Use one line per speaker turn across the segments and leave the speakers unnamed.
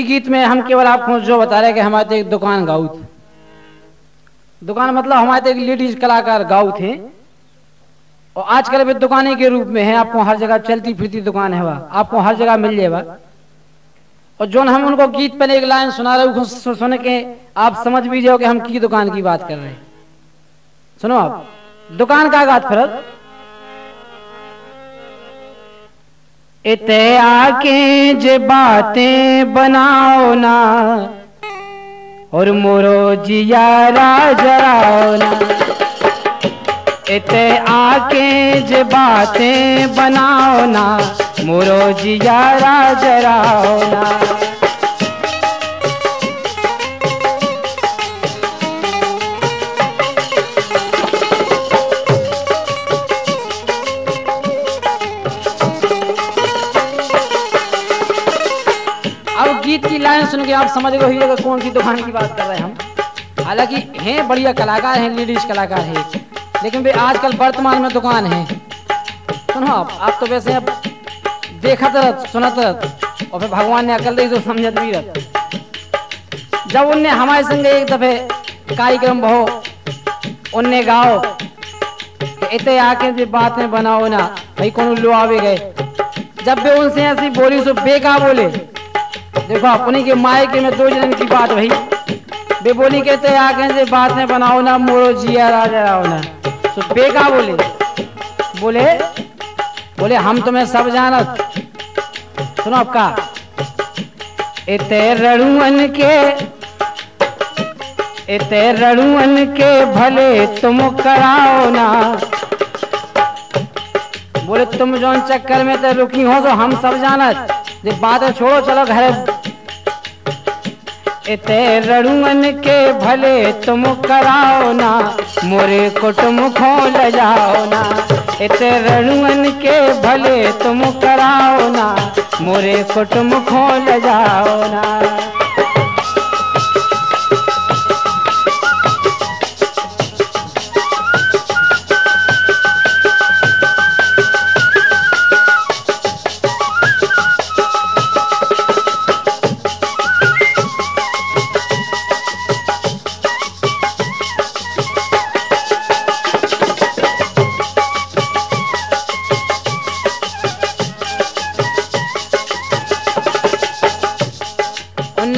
ई गीत में हम केवल आपको जो बता रहे कि हमारे एक दुकान गाऊ थे। दुकान मतलब हमारे एक लेडीज़ कलाकार गाऊ थे। और आजकल वे दुकाने के रूप में है, आपको हर जगह चलती फिरती दुकान है वह। आपको हर जगह मिल जाएगा और जो हम उनको गीत पर एक लाइन सुना रहे हो सुन के आप समझ भी जाओ कि हम की दुकान की बात कर रहे हैं। सुनो आप, दुकान का गात फिर इते आके जे बातें बनाओ ना, और मोरो जिया जराओ ना। इते आके जे बातें बनाओ ना, मोरो जिया जराओ ना। सुन के आप समझ गए होइएगा कौन सी दुकान की बात कर रहे हैं हम। हालाँकि हैं बढ़िया कलाकार हैं, लेडीज़ कलाकार हैं, लेकिन वे आजकल वर्तमान में दुकान है। सुनो आप आप तो वैसे अब देखत रहत, सुनत रहत, और फिर भगवान ने अकल दी तो समझत भी रहत। जब उनने हमारे संगे एक दफे कार्यक्रम भो, उनने गाओ, कि इते आके जे बातें बनाओ ना, भाई कौन लो आवे गए? जब वे उनसे ऐसी बोली सो बेका बोले। देखो, अपनी के मायके में दो जन की बात भाई बे बोली कहते आगे से बात में बनाओ ना, मोरो जिया राजा राव ना। तो बेका बोले? बोले बोले, हम तुम्हें सब जानत। सुनो आपका। इते रड़ुअन के इते रड़ुअन के भले तुम कराओ ना। बोले, तुम जो चक्कर में तो रुकी हो तो हम सब जानत। बात छोड़ो, चलो घर। इते रड़ुअन के भले तुम कराओ ना, मोरे कुटुम खोल जाओ ना। इते रड़ुअन के भले तुम कराओ ना, मोरे कुटुम खोल जाओ ना।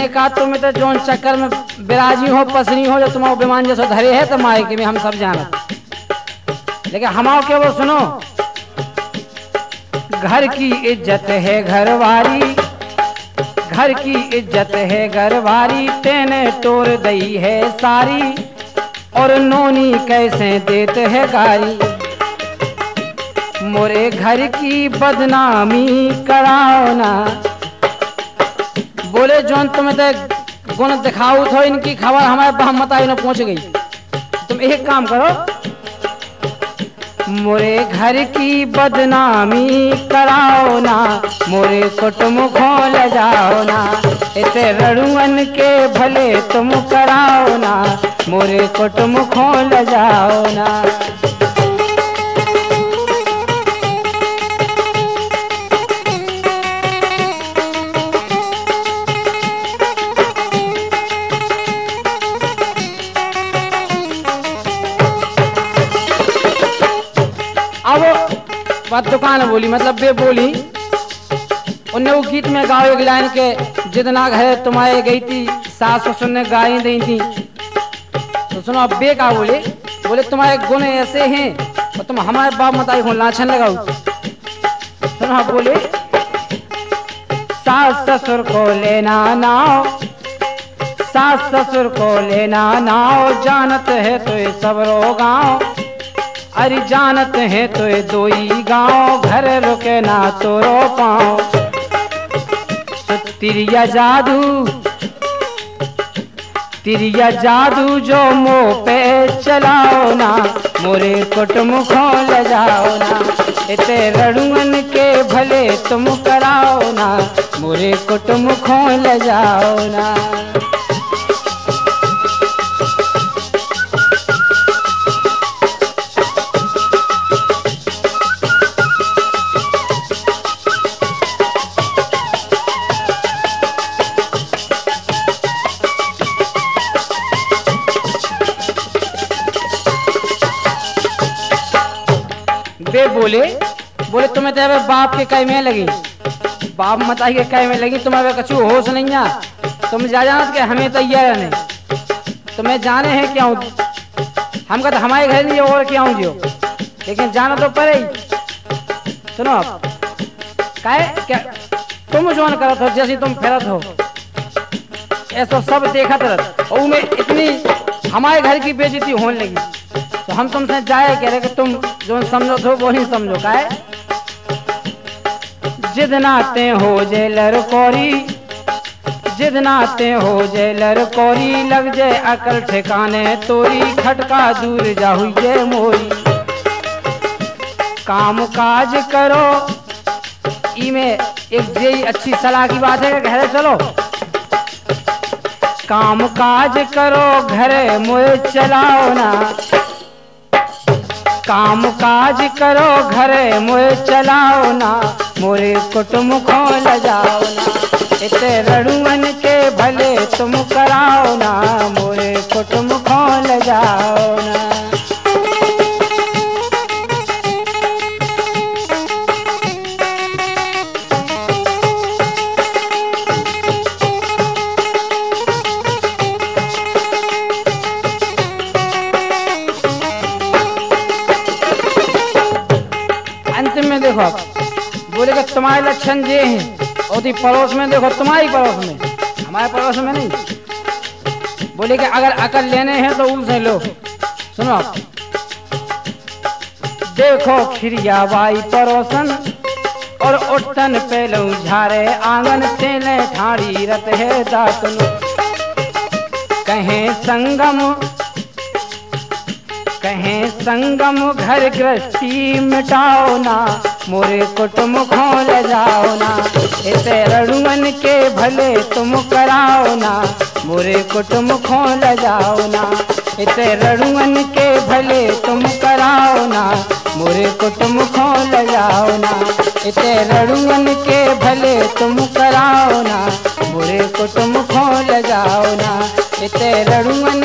उनने कहा तुम तो जोन चक्कर में बिराजी हो, पसरी हो, जो तुम्हारा विमान जैसा धरे है तो मायके में हम सब जानत लेकिन हमाओ के वो सुनो? घर की इज़्ज़त है घरवारी, घर की इज़्ज़त है घरवारी, तेने तोड़ दई है सारी, और नोनी कैसे देते है गारी। मोरे घर की बदनामी कराओ ना बोले, जोन तुम्हें तो गुण दिखाओ थो, इनकी खबर हमारे पास मत आई पहुँच गई। तुम एक काम करो, मोरे घर की बदनामी कराओ ना, मोरे कुटुम खोल जाओ ना इते रड़ुअन के भले तुम कराओ ना, मोरे कुटुम खोल जाओ ना। बात दुकान बोली मतलब बे बोली। उनने वो गीत में गाओ एक लाइन के, जितना घर तुम्हारे गई थी सास ससुर ने गाई दी थी। तो सुनो, अब बे का बोले बोले, तुम्हारे गुण ऐसे हैं, और तुम हमारे बाप मताई हो लाछन लगाओ। सुनो, अब बोले, सास ससुर को लेना ना सास ससुर को लेना ना जानत है तो ये सब रो गाँव अरे जानत है तो ये दो गाँव, घर रुके ना तो रो पाओ तो तिरिया जादू तिरिया जादू जो मुँह पे चलाओ ना, मोरे कुटुम खोल जाओ ना। इते रड़ुअन के भले तुम कराओ ना, मोरे कुटुम खोल जाओ ना। बोले? बोले, तुम्हें तो बाप के कह में लगी। बाप मताई के कह में लगी तुम्हें कछु होश नहीं आ तुम जा जाना कि हमें तैयार नहीं तुम्हें जाने हैं क्यों हम कहते हमारे घर नहीं और क्यों जियो? लेकिन जाना तो पड़े ही। सुनो आप काहे क्या? तुम जोन करत हो, जैसे तुम फेरत हो। ऐसा सब देखत रह और में इतनी हमारे घर की बेजती होने लगी। तो हम तुमसे जाए कह रहे कि तुम जो समझो तो वो नहीं समझो काहे जिद नाते हो जेलर कोरी जिद नाते हो जेलर कोरी लग जाए अकल ठिकाने तोरी, खटका दूर जाहु ये मोरी। काम काज करो, इमे एक जे अच्छी सलाह की बात है घर चलो। काम काज करो, घर मुझे चलाओ ना। काम काज करो, घरे मुए चलाओ ना, मोरे कुटुम को ल जाओ ना। इते रड़ुअन के भले तुम कराओ ना, मोरे कुटुम को ल जाओ ना। देखो आप। बोले कि तुम्हारे लक्षण ये हैं। और ती पड़ोस में देखो, तुम्हारी पड़ोस में। हमारे पड़ोस में नहीं। बोले कि अगर अकल लेने हैं तो उनसे लो। सुनो आप। देखो खिरिया बाई पड़ोसन और उठन पेलू झारे आँगन तेले ठाड़ी रत है दातन। कहें संगम कहें संगम, घर गृहस्थी मिटाओ ना। मोरे कुटुम खोल जाओ ना। इते रड़ुअन के भले तुम कराओ ना। मोरे कुटुम खोल जाओ ना। इते रड़ुअन के भले तुम कराओ ना। मोरे कुटुम खोल जाओ ना। इते रड़ुअन के भले तुम कराओ ना। मोरे कुटुम खोल जाओ ना। इते रड़ुअन